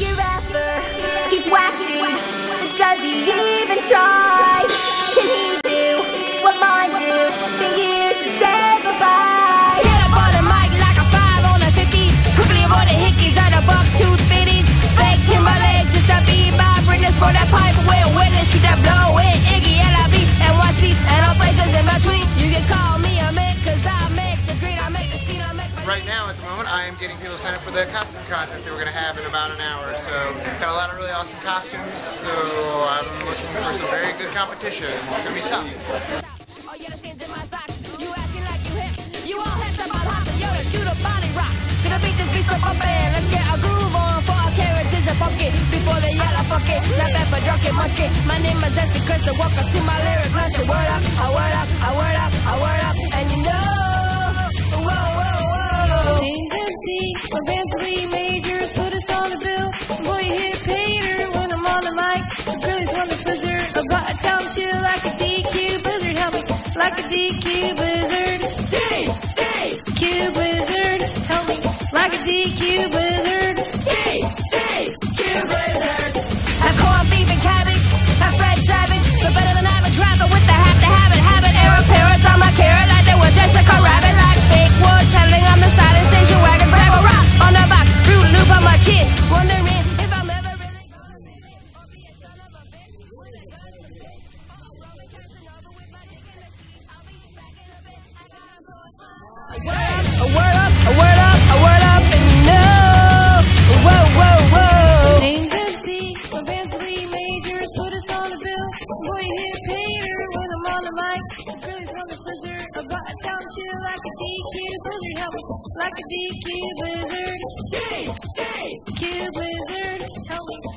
your effort. He's wacky. but Does he even try? Can he do what mine do? Then you should say goodbye. Get up on the mic like a five on a fifty. Quickly avoid the hickeys and a buck tooth fitties. Fake Timberlake just to be vibrant. Throw that pipe away, witness shoot that blow. Right now, at the moment, I am getting people to sign up for the costume contest that we're going to have in about an hour. So, got a lot of really awesome costumes. So, I'm looking for some very good competition. It's going to be tough. Before they yell, I fuck it. Drunken monkey. My name is to my. A word up, a word up, a word up, a word up. Or Bentley like a DQ blizzard. Help me, like a DQ blizzard. DQ blizzard. Help me.